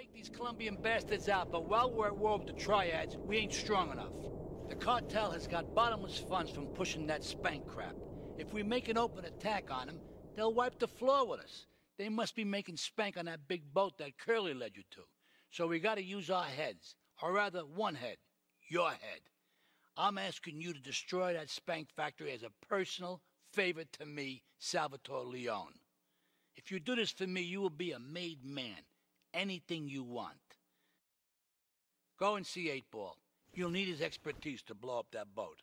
take these Colombian bastards out, but while we're at war with the triads, we ain't strong enough. The cartel has got bottomless funds from pushing that spank crap. If we make an open attack on them, they'll wipe the floor with us. They must be making spank on that big boat that Curly led you to. So we gotta use our heads. Or rather, one head. Your head. I'm asking you to destroy that spank factory as a personal favor to me, Salvatore Leone. If you do this for me, you will be a made man. Anything you want. Go and see 8 Ball. You'll need his expertise to blow up that boat.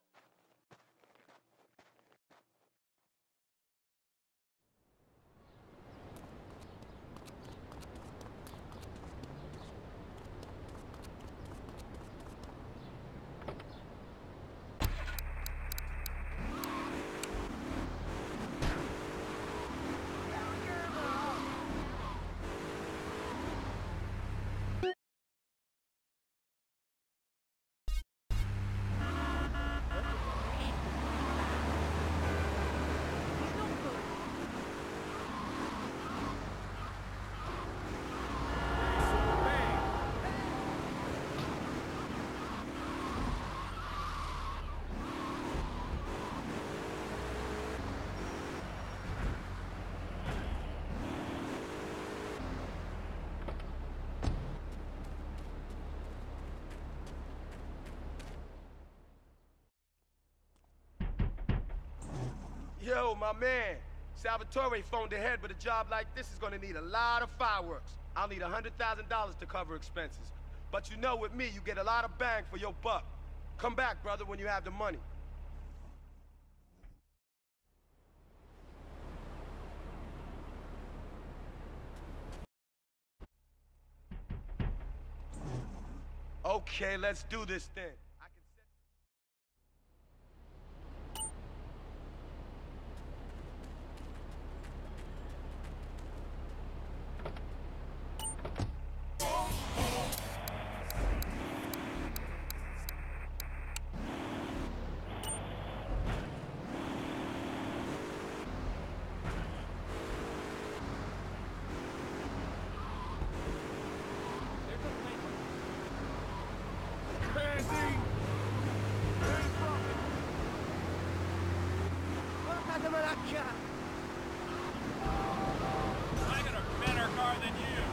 Yo, my man. Salvatore phoned ahead, but a job like this is gonna need a lot of fireworks. I'll need $100,000 to cover expenses. But you know with me, you get a lot of bang for your buck. Come back, brother, when you have the money. Okay, let's do this then. I can set... I got a better car than you.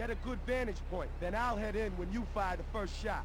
Get a good vantage point, then I'll head in when you fire the first shot.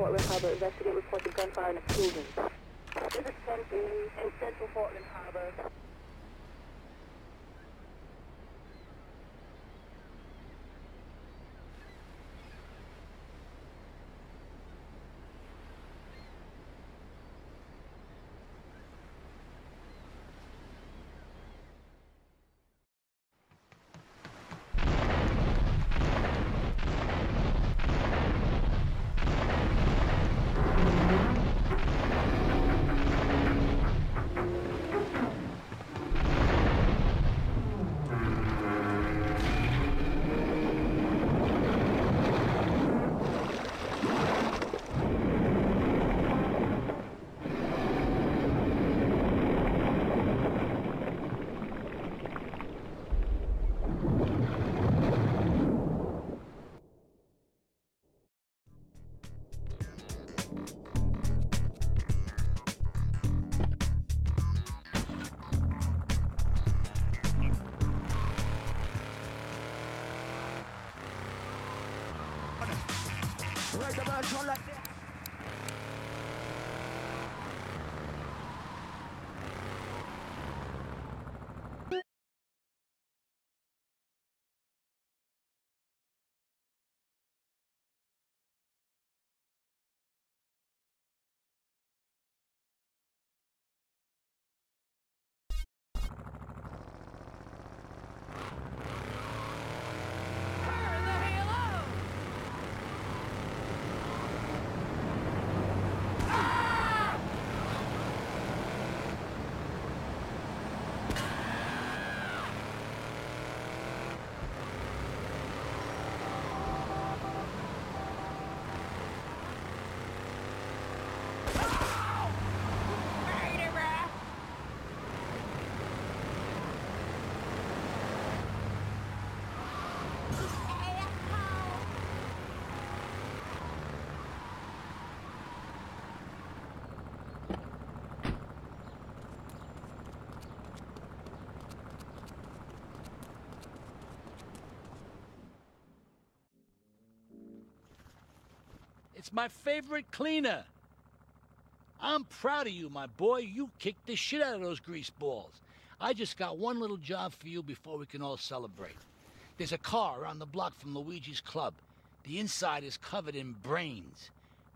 Portland Harbor. Investigate reported gunfire and explosions. This is 10 in Central Portland Harbor. Make the man run like that. It's my favorite cleaner. I'm proud of you, my boy. You kicked the shit out of those grease balls. I just got one little job for you before we can all celebrate. There's a car around the block from Luigi's club. The inside is covered in brains.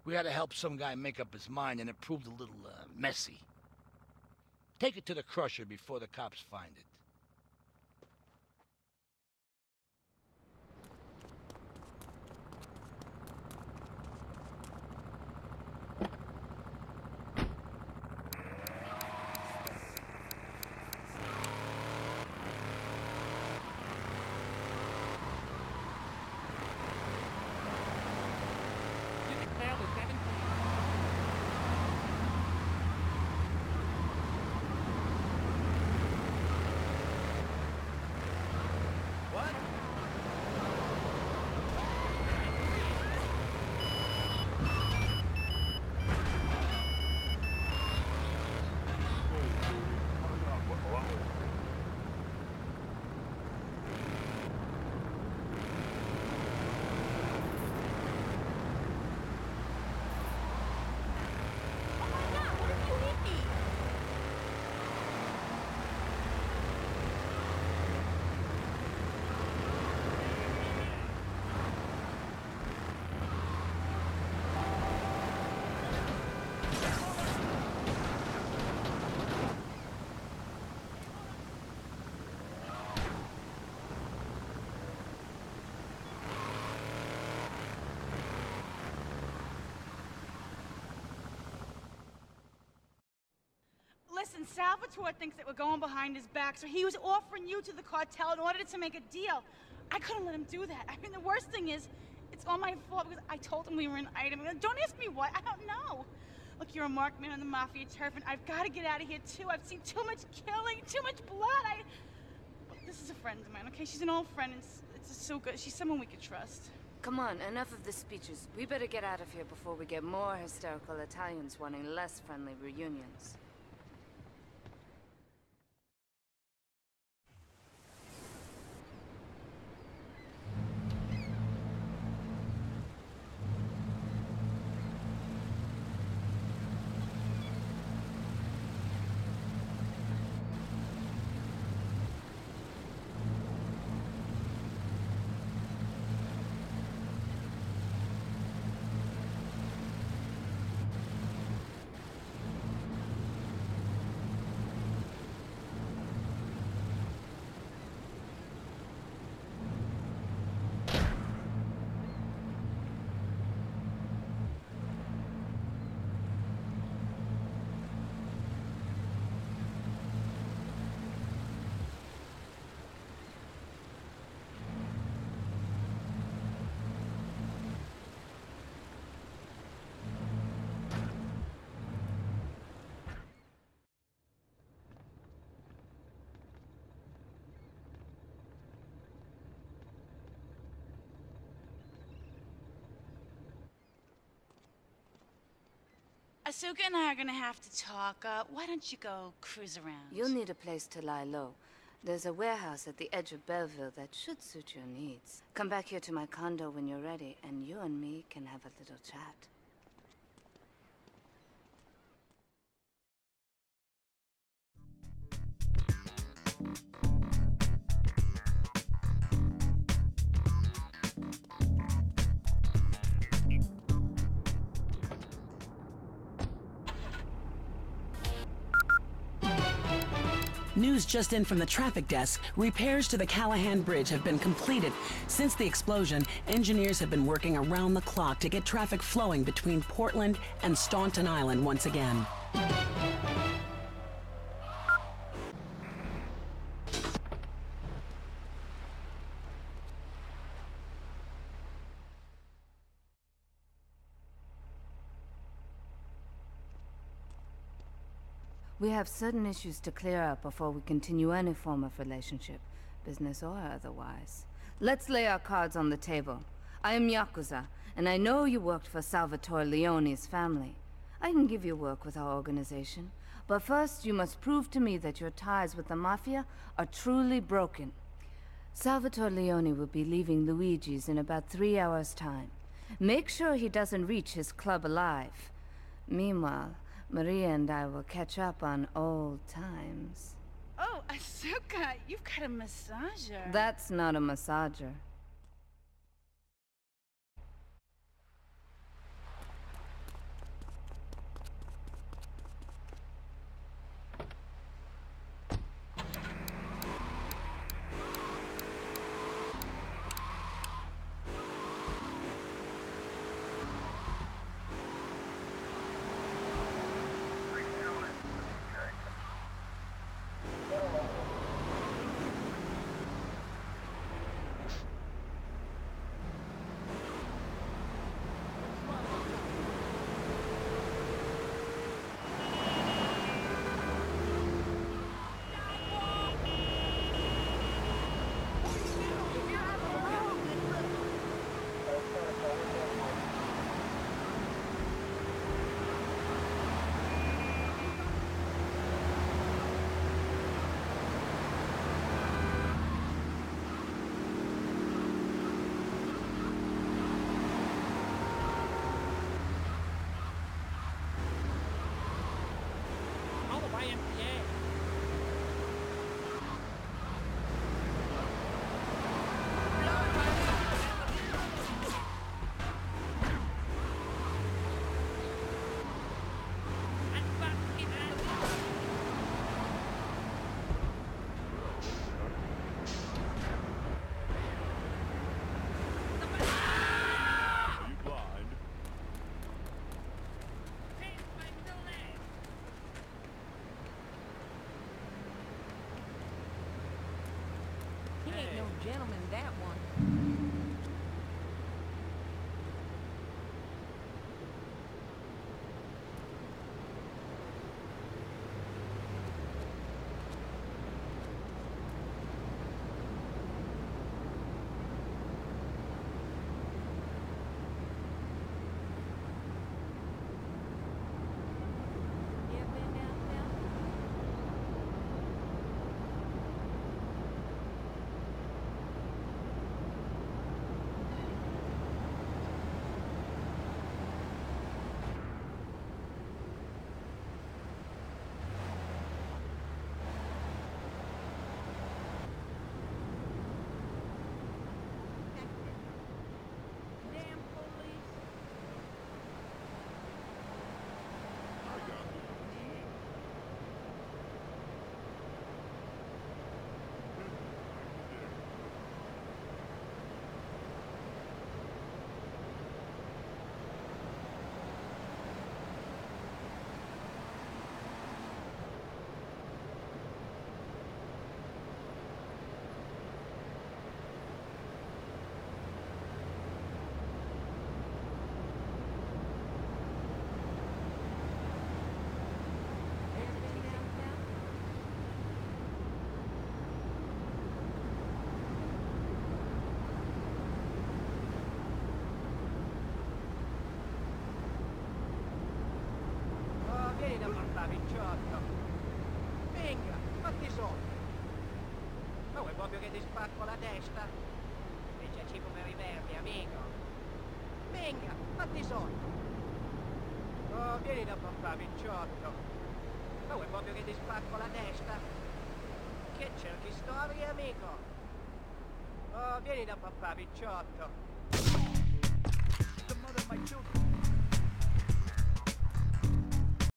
We had to help some guy make up his mind, and it proved a little uh, messy. Take it to the crusher before the cops find it. Listen, Salvatore thinks that we're going behind his back, so he was offering you to the cartel in order to make a deal. I couldn't let him do that. I mean, the worst thing is, it's all my fault because I told him we were an item. Don't ask me why. I don't know. Look, you're a marked man on the mafia turf, and I've got to get out of here too. I've seen too much killing, too much blood. I. This is a friend of mine, okay? She's an old friend. It's it's so good. She's someone we could trust. Come on, enough of the speeches. We better get out of here before we get more hysterical Italians wanting less friendly reunions. Asuka and I are gonna have to talk. Uh, why don't you go cruise around? You'll need a place to lie low. There's a warehouse at the edge of Belleville that should suit your needs. Come back here to my condo when you're ready, and you and me can have a little chat. News just in from the traffic desk. Repairs to the Callahan Bridge have been completed. Since the explosion, engineers have been working around the clock to get traffic flowing between Portland and Staunton Island once again. Have certain issues to clear up before we continue any form of relationship, business or otherwise. Let's lay our cards on the table. I am Yakuza, and I know you worked for Salvatore Leone's family. I can give you work with our organization, but first you must prove to me that your ties with the Mafia are truly broken. Salvatore Leone will be leaving Luigi's in about three hours' time. Make sure he doesn't reach his club alive. Meanwhile, Maria and I will catch up on old times. Oh, Asuka, you've got a massager. That's not a massager. All the YMCA. Are you blind? He ain't no gentleman, that one. Giotto. Venga, fatti sotto. Ma vuoi proprio che ti spacco la testa? E già cibo per i verdi, amico. Venga, fatti sotto. Oh, vieni da papà, picciotto. Ma vuoi proprio che ti spacco la testa? Che cerchi storie, amico? Oh, vieni da papà, picciotto. The mother of my children.